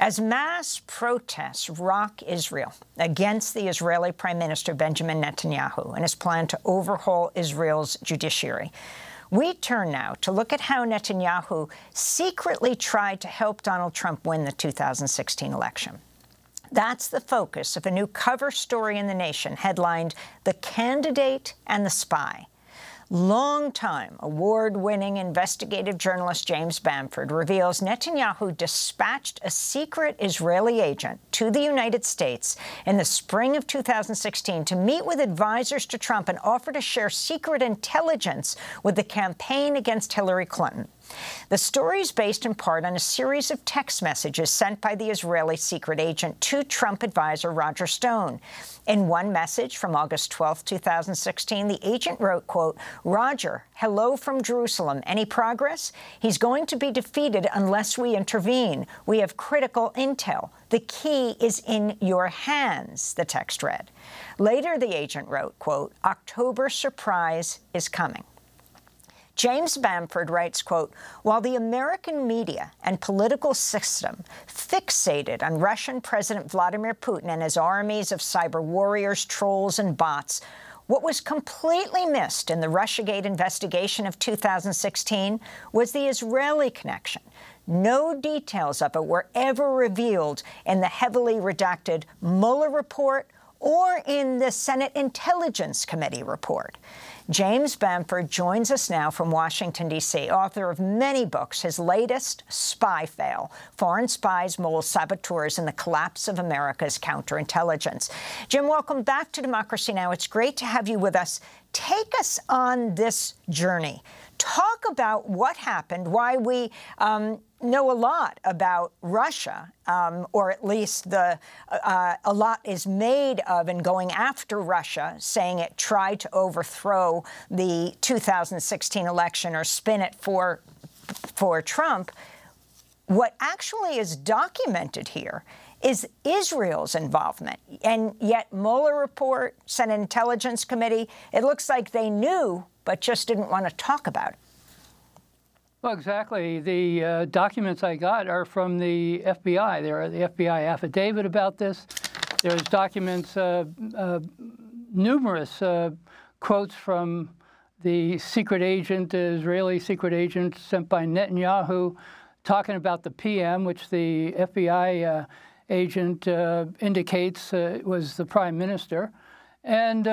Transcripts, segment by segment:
As mass protests rock Israel against the Israeli Prime Minister Benjamin Netanyahu and his plan to overhaul Israel's judiciary, we turn now to look at how Netanyahu secretly tried to help Donald Trump win the 2016 election. That's the focus of a new cover story in The Nation headlined The Candidate and the Spy. Longtime award-winning investigative journalist James Bamford reveals Netanyahu dispatched a secret Israeli agent to the United States in the spring of 2016 to meet with advisors to Trump and offer to share secret intelligence with the campaign against Hillary Clinton. The story is based in part on a series of text messages sent by the Israeli secret agent to Trump advisor Roger Stone. In one message from August 12, 2016, the agent wrote, quote, Roger, hello from Jerusalem. Any progress? He's going to be defeated unless we intervene. We have critical intel. The key is in your hands, the text read. Later, the agent wrote, quote, October surprise is coming. James Bamford writes, quote, while the American media and political system fixated on Russian President Vladimir Putin and his armies of cyber warriors, trolls, and bots, what was completely missed in the Russiagate investigation of 2016 was the Israeli connection. No details of it were ever revealed in the heavily redacted Mueller report or in the Senate Intelligence Committee report. James Bamford joins us now from Washington, D.C., author of many books. His latest, Spy Fail, Foreign Spies, Moles, Saboteurs, and the Collapse of America's Counterintelligence. Jim, welcome back to Democracy Now! It's great to have you with us. Take us on this journey. Talk about what happened, why we um, know a lot about Russia, um, or at least the uh, a lot is made of and going after Russia, saying it tried to overthrow the 2016 election or spin it for for Trump. What actually is documented here is Israel's involvement. And yet Mueller report, Senate Intelligence Committee, it looks like they knew but just didn't want to talk about it. Well, exactly. The uh, documents I got are from the FBI. There are the FBI affidavit about this. There's documents, uh, uh, numerous uh, quotes from the secret agent, Israeli secret agent sent by Netanyahu, talking about the PM, which the FBI uh, agent uh, indicates was the prime minister, and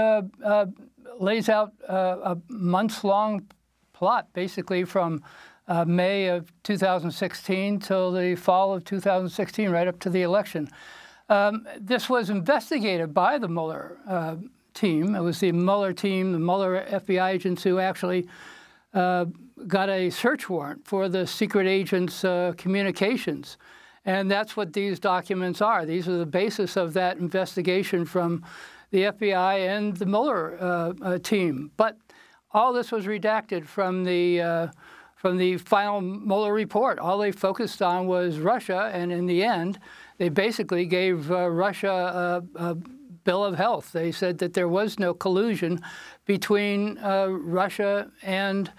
lays out a months-long plot, basically from uh, May of 2016 till the fall of 2016, right up to the election. Um, this was investigated by the Mueller uh, team. It was the Mueller team, the Mueller FBI agents who actually uh, got a search warrant for the secret agent's uh, communications. And that's what these documents are. These are the basis of that investigation from the FBI and the Mueller uh, uh, team. But all this was redacted from the from the final Mueller report. All they focused on was Russia, and in the end, they basically gave uh, Russia a, a, bill of health. They said that there was no collusion between uh, Russia and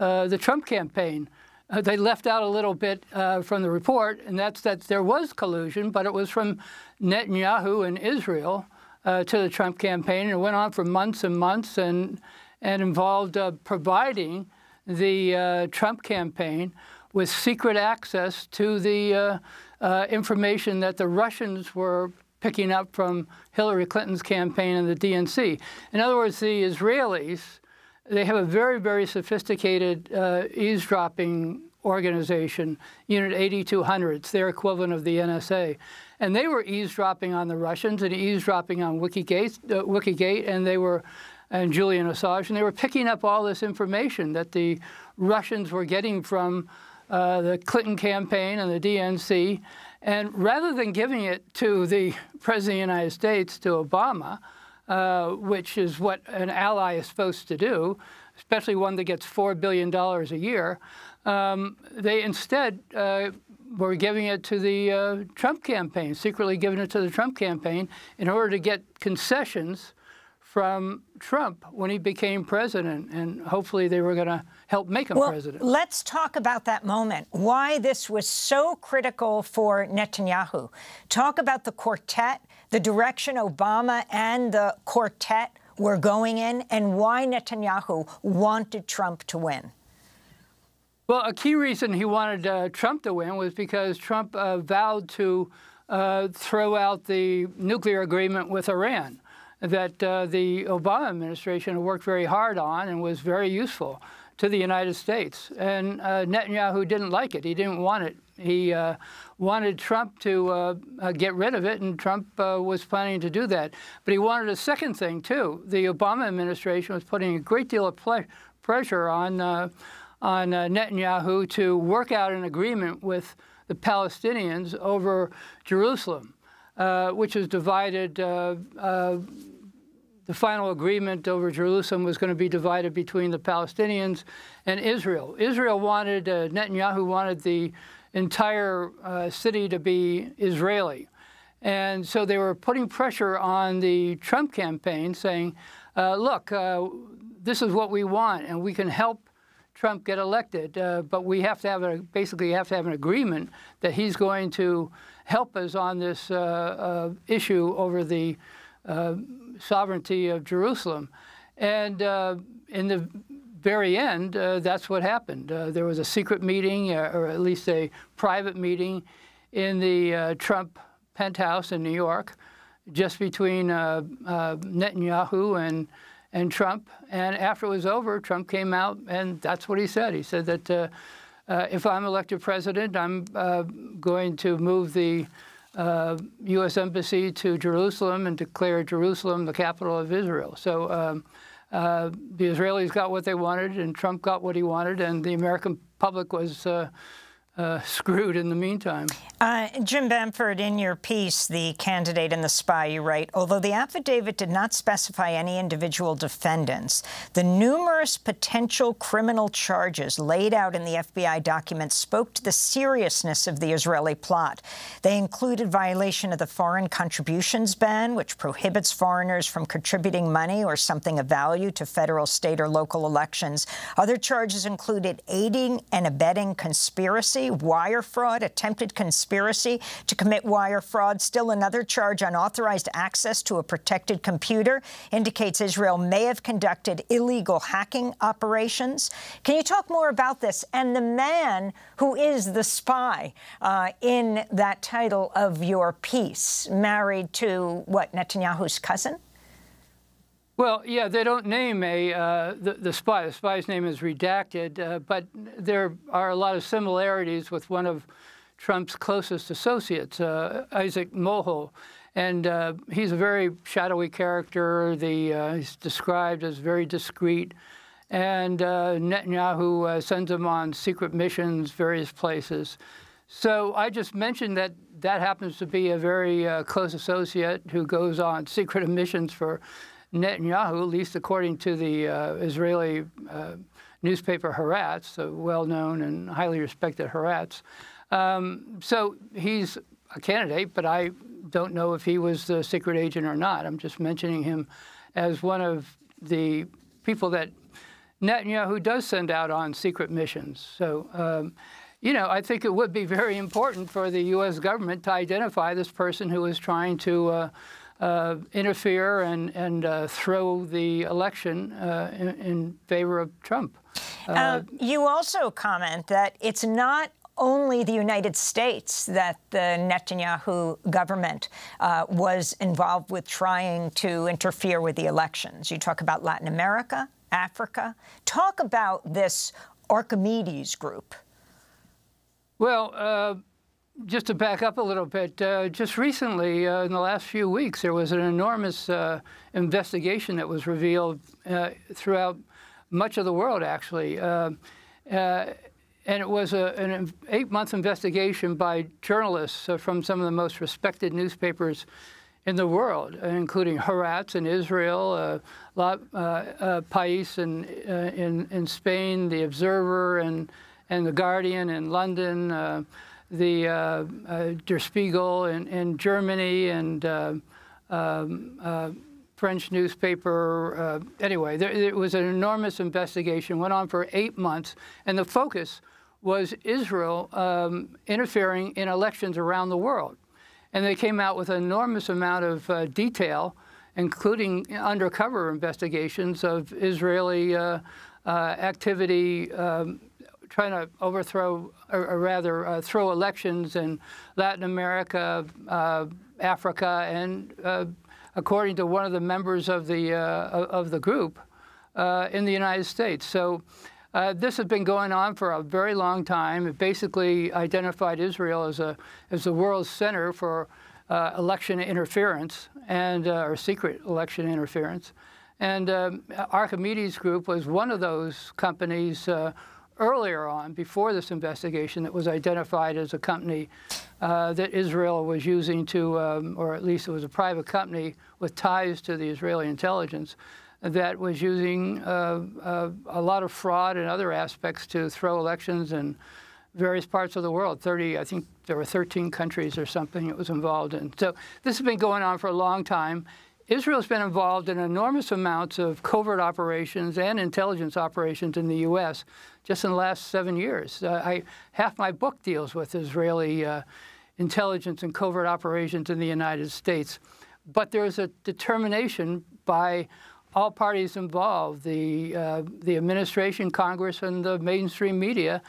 uh, the Trump campaign. Uh, they left out a little bit uh, from the report, and that's that there was collusion, but it was from Netanyahu and Israel uh, to the Trump campaign, and it went on for months and months, and and involved providing the uh, Trump campaign with secret access to the uh, uh, information that the Russians were picking up from Hillary Clinton's campaign and the DNC. In other words, the Israelis, they have a very, very sophisticated uh, eavesdropping organization, Unit 8200. It's their equivalent of the NSA. And they were eavesdropping on the Russians and eavesdropping on WikiLeaks, uh, WikiLeaks and they were and Julian Assange, and they were picking up all this information that the Russians were getting from uh, the Clinton campaign and the DNC. And rather than giving it to the President of the United States, to Obama, uh, which is what an ally is supposed to do, especially one that gets $4 billion a year, um, they instead uh, were giving it to the uh, Trump campaign, secretly giving it to the Trump campaign in order to get concessions from Trump when he became president, and hopefully they were going to help make him well, president. Let's talk about that moment, why this was so critical for Netanyahu. Talk about the quartet, the direction Obama and the quartet were going in, and why Netanyahu wanted Trump to win. Well, a key reason he wanted uh, Trump to win was because Trump uh, vowed to uh, throw out the nuclear agreement with Iran that uh, the Obama administration worked very hard on and was very useful to the United States. And uh, Netanyahu didn't like it. He didn't want it. He uh, wanted Trump to get rid of it, and Trump was planning to do that. But he wanted a second thing, too. The Obama administration was putting a great deal of pressure on, on Netanyahu to work out an agreement with the Palestinians over Jerusalem, which was divided the final agreement over Jerusalem was going to be divided between the Palestinians and Israel. Israel wanted, uh, Netanyahu wanted the entire uh, city to be Israeli. And so they were putting pressure on the Trump campaign saying, uh, look, uh, this is what we want, and we can help Trump get elected, uh, but we have to have a, basically have to have an agreement that he's going to help us on this uh, issue over the sovereignty of Jerusalem. And uh, in the very end, uh, that's what happened. Uh, there was a secret meeting, uh, or at least a private meeting, in the uh, Trump penthouse in New York, just between uh, Netanyahu and and Trump. And after it was over, Trump came out, and that's what he said. He said that if I'm elected president, I'm going to move the uh, U.S. embassy to Jerusalem and declare Jerusalem the capital of Israel. So um, uh, the Israelis got what they wanted, and Trump got what he wanted, and the American public was uh, screwed in the meantime. Uh, Jim Bamford, in your piece, The Candidate and the Spy, you write, although the affidavit did not specify any individual defendants, the numerous potential criminal charges laid out in the FBI documents spoke to the seriousness of the Israeli plot. They included violation of the foreign contributions ban, which prohibits foreigners from contributing money or something of value to federal, state, or local elections. Other charges included aiding and abetting conspiracy wire fraud, attempted conspiracy to commit wire fraud. Still another charge, unauthorized access to a protected computer, indicates Israel may have conducted illegal hacking operations. Can you talk more about this? And the man who is the spy uh, in that title of your piece, married to, what, Netanyahu's cousin? Well, yeah, they don't name a uh, the, the, spy. The spy's name is redacted, uh, but there are a lot of similarities with one of Trump's closest associates, uh, Isaac Molho, and uh, he's a very shadowy character. The uh, he's described as very discreet, and uh, Netanyahu sends him on secret missions, various places. So I just mentioned that that happens to be a very close associate who goes on secret missions for Netanyahu, at least according to the uh, Israeli uh, newspaper Haaretz, a well-known and highly respected Haaretz. Um, so he's a candidate, but I don't know if he was the secret agent or not. I'm just mentioning him as one of the people that Netanyahu does send out on secret missions. So, um, you know, I think it would be very important for the U.S. government to identify this person who is trying to uh, uh, interfere and, and uh, throw the election uh, in, in, favor of Trump. Uh, uh, you also comment that it's not only the United States that the Netanyahu government uh, was involved with trying to interfere with the elections. You talk about Latin America, Africa. Talk about this Archimedes group. Well, just to back up a little bit, uh, just recently, uh, in the last few weeks, there was an enormous uh, investigation that was revealed uh, throughout much of the world, actually. Uh, uh, and it was a, an eight-month investigation by journalists from some of the most respected newspapers in the world, including Haaretz in Israel, La Pais in, in, in Spain, The Observer, and, and The Guardian in London, the uh, uh, Der Spiegel in, in Germany and uh, um, uh, French newspaper. Anyway, there, it was an enormous investigation, went on for eight months, and the focus was Israel um, interfering in elections around the world. And they came out with an enormous amount of detail, including undercover investigations of Israeli uh, uh activity um, trying to overthrow, or, or rather, uh, throw elections in Latin America, uh, Africa, and according to one of the members of the, uh, of the group uh, in the United States. So uh, this has been going on for a very long time. It basically identified Israel as, a, as the world's center for uh, election interference and uh, or secret election interference. And um, Archimedes Group was one of those companies uh, earlier on, before this investigation, that was identified as a company uh, that Israel was using to, um, or at least it was a private company with ties to the Israeli intelligence, that was using uh, uh, a lot of fraud and other aspects to throw elections in various parts of the world. 30, I think there were 13 countries or something it was involved in. So this has been going on for a long time. Israel's been involved in enormous amounts of covert operations and intelligence operations in the U.S. just in the last seven years. Uh, I, half my book deals with Israeli uh, intelligence and covert operations in the United States. But there's a determination by all parties involved, the, uh, the administration, Congress, and the mainstream media,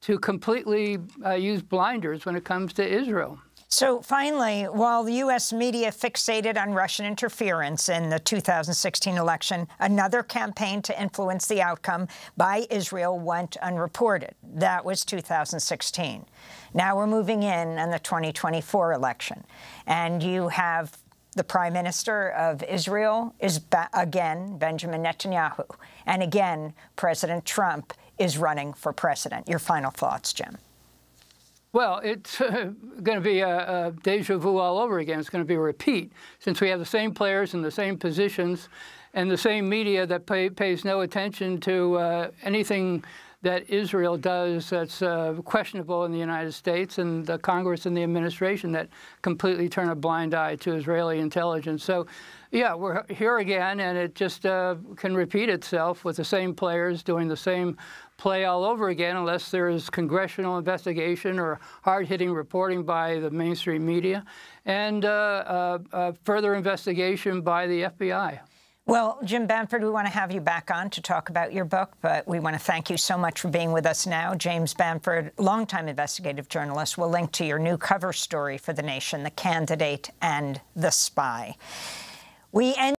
to completely uh, use blinders when it comes to Israel. So finally, while the U.S. media fixated on Russian interference in the 2016 election, another campaign to influence the outcome by Israel went unreported. That was 2016. Now we're moving in on the 2024 election, and you have the prime minister of Israel is again Benjamin Netanyahu, and again President Trump is running for president. Your final thoughts, Jim? Well, it's uh, going to be a, a, deja vu all over again. It's going to be a repeat since we have the same players in the same positions and the same media that pay, pays no attention to uh, anything that Israel does that's uh, questionable in the United States and the Congress and the administration that completely turn a blind eye to Israeli intelligence. So, yeah, we're here again, and it just uh, can repeat itself with the same players doing the same play all over again unless there is congressional investigation or hard-hitting reporting by the mainstream media and uh, uh, uh further investigation by the FBI. Well, Jim Bamford, we want to have you back on to talk about your book, but we want to thank you so much for being with us now. James Bamford, longtime investigative journalist, will link to your new cover story for The Nation, The Candidate and the Spy. We end